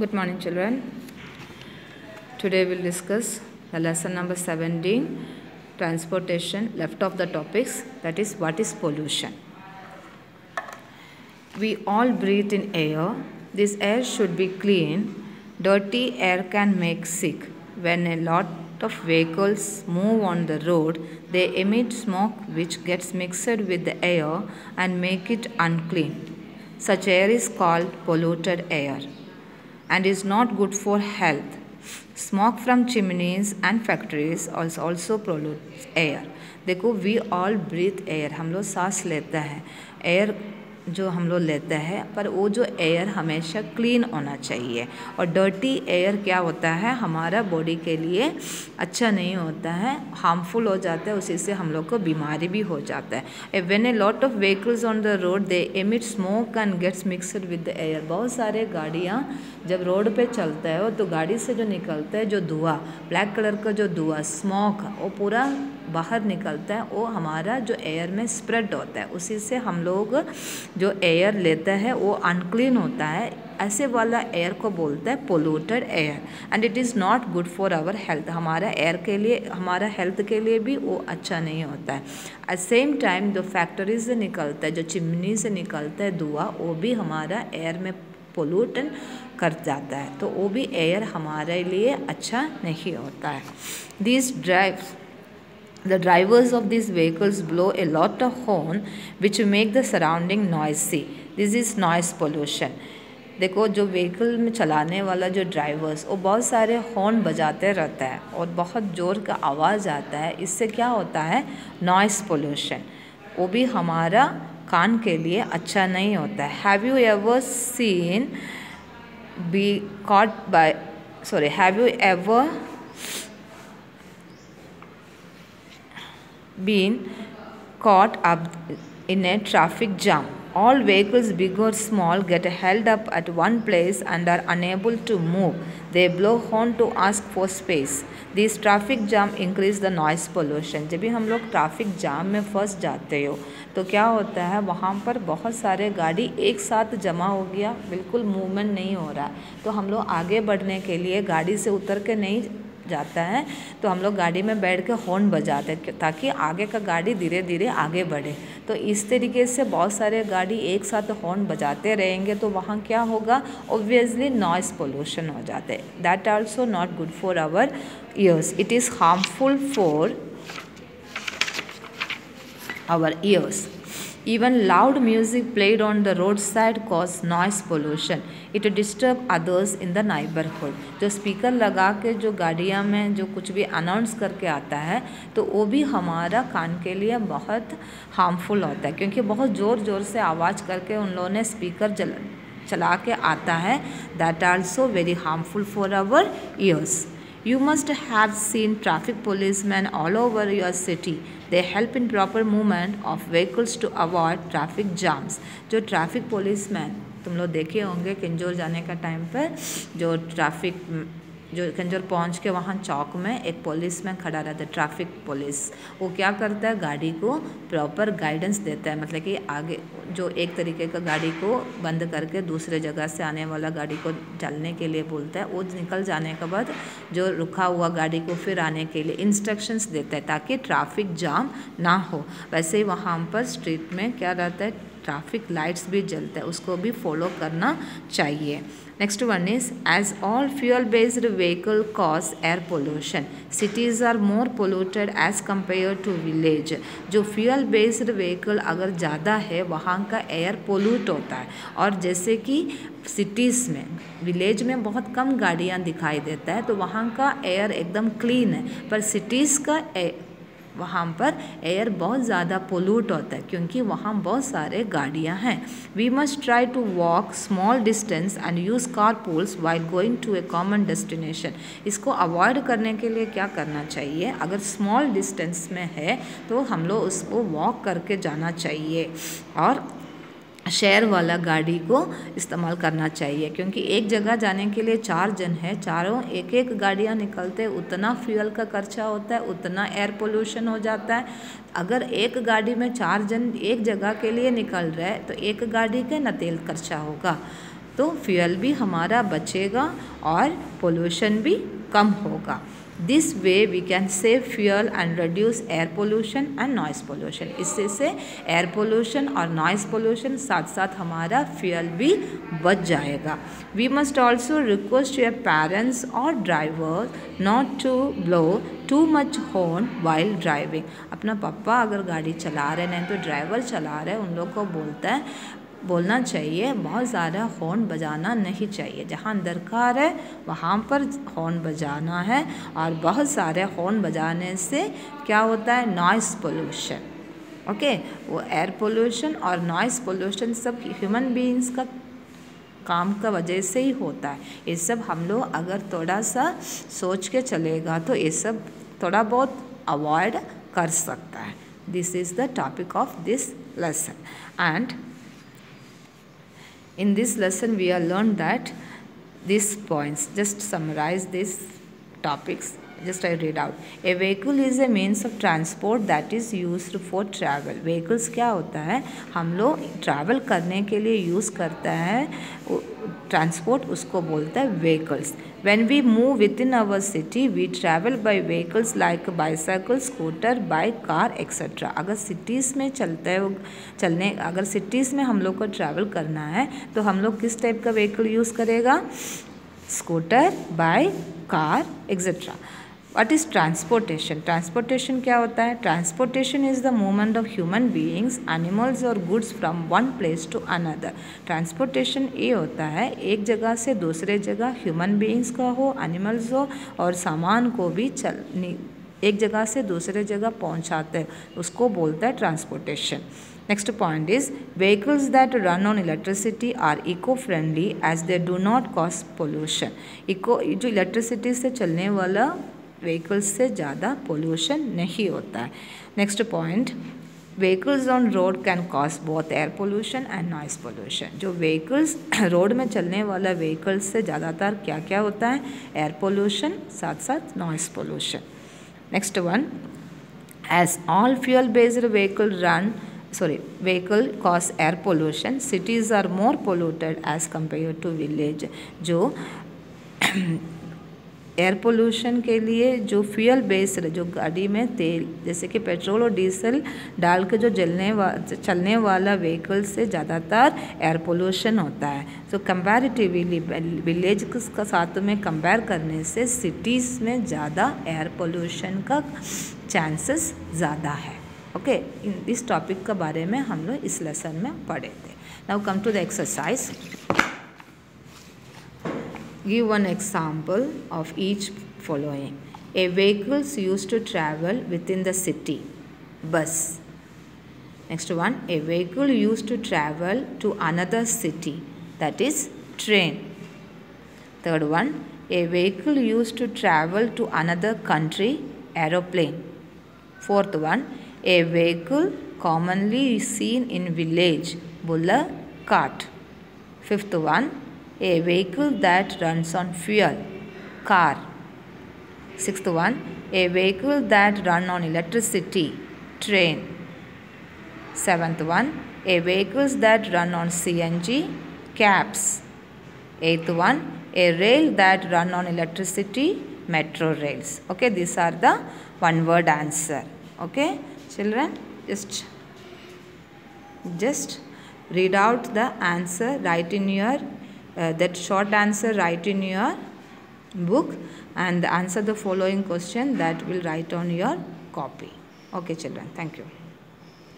Good morning, children. Today we'll discuss the lesson number 17 transportation, left of the topics that is, what is pollution. We all breathe in air. This air should be clean. Dirty air can make sick. When a lot of vehicles move on the road, they emit smoke which gets mixed with the air and make it unclean. Such air is called polluted air and is not good for health. Smoke from chimneys and factories also also pollutes air. देखो we all breathe air हम लोग सांस लेते हैं air जो हम लोग लेते हैं, पर वो जो एयर हमेशा क्लीन होना चाहिए। और डर्टी एयर क्या होता है? हमारा बॉडी के लिए अच्छा नहीं होता है हार्मफुल हो जाता है, उसी से हम लोग को बीमारी भी हो जाता है। When a lot of vehicles on the road they emit smoke and gets mixed with the air बहुत सारे गाड़ियाँ जब रोड पे चलता है तो गाड़ी से जो निकलता है, जो धुआँ ब्लैक कलर का जो धुआँ स्मोक वो पूरा बाहर निकलता है, वो हमारा जो एयर में स्प्रेड होता है, उसी से हम लोग जो एयर लेते हैं, वो अनक्लीन होता है। ऐसे वाला एयर को बोलते हैं polluted air and it is not good for our health हमारा एयर के लिए, हमारा हेल्थ के लिए भी वो अच्छा नहीं होता है। एट सेम टाइम जो फैक्ट्री से निकलता है, जो चिमनी से निकलता है धुआँ, वो भी हमारा एयर में पोल्यूटन कर जाता है। तो वो भी एयर हमारे लिए अच्छा नहीं होता है। This drives The drivers of these vehicles blow a lot of horn, which make the surrounding noisy. This is noise pollution. देखो, जो व्हीकल में चलाने वाला जो ड्राइवर्स वो बहुत सारे हॉर्न बजाते रहता है और बहुत ज़ोर का आवाज़ आता है इससे क्या होता है नॉइस पोल्यूशन वो भी हमारा कान के लिए अच्छा नहीं होता है have you ever seen be caught by sorry have you ever been caught up in a traffic jam. All vehicles, big or small, get held up at one place and are unable to move. They blow horn to ask for space. This traffic jam increase the noise pollution. जब भी हम लोग traffic jam में फंस जाते हो तो क्या होता है वहाँ पर बहुत सारे गाड़ी एक साथ जमा हो गया बिल्कुल मूवमेंट नहीं हो रहा तो हम लोग आगे बढ़ने के लिए गाड़ी से उतर के नहीं जाता है तो हम लोग गाड़ी में बैठ के हॉर्न बजाते हैं ताकि आगे का गाड़ी धीरे धीरे आगे बढ़े तो इस तरीके से बहुत सारे गाड़ी एक साथ हॉर्न बजाते रहेंगे तो वहाँ क्या होगा ऑब्वियसली नॉइस पोल्यूशन हो जाते हैं that also not good for our ears it is harmful for our ears. Even loud music played on the roadside cause noise pollution. It disturb others in the neighbourhood जो speaker लगा के, जो गाड़ियाँ में, जो कुछ भी अनाउंस करके आता है तो वो भी हमारा कान के लिए बहुत हार्मफुल होता है, क्योंकि बहुत ज़ोर ज़ोर से आवाज़ करके उन लोगों ने स्पीकर जल, चला के आता है। That also very harmful for our ears you must have seen traffic police man all over your city they help in proper movement of vehicles to avoid traffic jams जो ट्रैफ़िक पुलिस मैन तुम लोग देखे होंगे किंजोर जाने का time पर जो traffic जो कंजर पहुँच के वहाँ चौक में एक पुलिस में खड़ा रहता है ट्रैफ़िक पुलिस वो क्या करता है, गाड़ी को प्रॉपर गाइडेंस देता है मतलब कि आगे जो एक तरीके का गाड़ी को बंद करके दूसरे जगह से आने वाला गाड़ी को चलने के लिए बोलता है, वो निकल जाने के बाद जो रुका हुआ गाड़ी को फिर आने के लिए इंस्ट्रक्शंस देता है, ताकि ट्रैफ़िक जाम ना हो। वैसे ही वहाँ पर स्ट्रीट में क्या रहता है ट्रैफ़िक लाइट्स भी जलते हैं, उसको भी फॉलो करना चाहिए। Next one is as all fuel based vehicle cause air pollution cities are more polluted as compare to village जो फ्यूअल बेस्ड व्हीकल अगर ज़्यादा है, वहाँ का एयर पोल्यूट होता है। और जैसे कि सिटीज़ में विलेज में बहुत कम गाड़ियाँ दिखाई देता है तो वहाँ का एयर एकदम क्लीन है। पर सिटीज़ का वहाँ पर एयर बहुत ज़्यादा पोल्यूट होता है, क्योंकि वहाँ बहुत सारे गाड़ियाँ हैं। We must try to walk small distance and use car pools while going to a common destination इसको अवॉइड करने के लिए क्या करना चाहिए? अगर स्मॉल डिस्टेंस में है तो हम लोग उसको वॉक करके जाना चाहिए। और शेयर वाला गाड़ी को इस्तेमाल करना चाहिए, क्योंकि एक जगह जाने के लिए चार जन है, चारों एक एक गाड़ियाँ निकलते, उतना फ्यूल का खर्चा होता है, उतना एयर पोल्यूशन हो जाता है। अगर एक गाड़ी में चार जन एक जगह के लिए निकल रहे तो एक गाड़ी के न तेल खर्चा होगा। तो फ्यूल भी हमारा बचेगा और पोल्यूशन भी कम होगा। This way we can save fuel and reduce air pollution and noise pollution इससे से एयर पोल्यूशन और नॉइस पोल्यूशन साथ साथ हमारा फ्यूल भी बच जाएगा। We must also request your parents और driver not to blow too much horn while driving अपना पापा अगर गाड़ी चला रहे हैं तो ड्राइवर चला रहे हैं, उन लोग को बोलता है बोलना चाहिए, बहुत ज़्यादा हॉर्न बजाना नहीं चाहिए। जहाँ दरकार है, वहाँ पर हॉर्न बजाना है और बहुत सारे हॉर्न बजाने से क्या होता है? नॉइस पोल्यूशन ओके वो एयर पोल्यूशन और नॉइस पोल्यूशन सब ह्यूमन बीइंग्स का काम का वजह से ही होता है। ये सब हम लोग अगर थोड़ा सा सोच के चलेगा तो ये सब थोड़ा बहुत अवॉइड कर सकता है। This is the topic of this lesson and In this lesson, we have learned that these points, just summarize these topics. Just I read out. A vehicle is a means of transport that is used for travel. Vehicles क्या होता है हम लोग travel करने के लिए use करता है ट्रांसपोर्ट उसको बोलता है vehicles when we move within our city we travel by vehicles like bicycle scooter bike car etcetera अगर सिटीज़ में चलते हो चलने अगर सिटीज़ में हम लोग को ट्रैवल करना है तो हम लोग किस टाइप का व्हीकल यूज़ करेगा scooter bike car etcetera what is transportation transportation क्या होता है? Transportation is the movement of human beings animals और goods from one place to another transportation ये होता है, एक जगह से दूसरे जगह ह्यूमन बीइंग्स का हो एनिमल्स हो और सामान को भी चल एक जगह से दूसरे जगह पहुंचाते उसको बोलता है transportation next point is vehicles that run on electricity are eco friendly as they do not cause pollution eco जो इलेक्ट्रिसिटी से चलने वाला व्हीकल्स से ज़्यादा पोल्यूशन नहीं होता है। Next point vehicles on road can cause both air pollution and noise pollution जो व्हीकल्स रोड में चलने वाला व्हीकल्स से ज़्यादातर क्या क्या होता है? एयर पोल्यूशन साथ साथ noise pollution next one as all fuel based vehicle run sorry, vehicle cause air pollution, cities are more polluted as compared to village. जो एयर पोल्यूशन के लिए जो फ्यूल बेस्ड जो गाड़ी में तेल, जैसे कि पेट्रोल और डीजल डाल के जो जलने वा, चलने वाला व्हीकल से ज़्यादातर एयर पोल्यूशन होता है। तो कंपैरेटिवली विलेज का साथ में कंपेयर करने से सिटीज़ में ज़्यादा एयर पोल्यूशन का चांसेस ज़्यादा है। ओके इन, इस टॉपिक के बारे में हम लोग इस लेसन में पढ़े थे। Now come to the exercise Give one example of each following. A vehicles used to travel within the city. Bus. Next one, a vehicle used to travel to another city. That is train. Third one, a vehicle used to travel to another country. Aeroplane. Fourth one, a vehicle commonly seen in village. Bulla cart. Fifth one, a vehicle that runs on fuel. Car. Sixth one. A vehicle that run on electricity. Train. Seventh one. A vehicles that run on cng cabs. Eighth one. A rail that run on electricity. Metro rails. Okay these are the one word answer. Okay children just just read out the answer write in your uh, that short answer write in your book and answer the following question that will write on your copy. Okay children. Thank you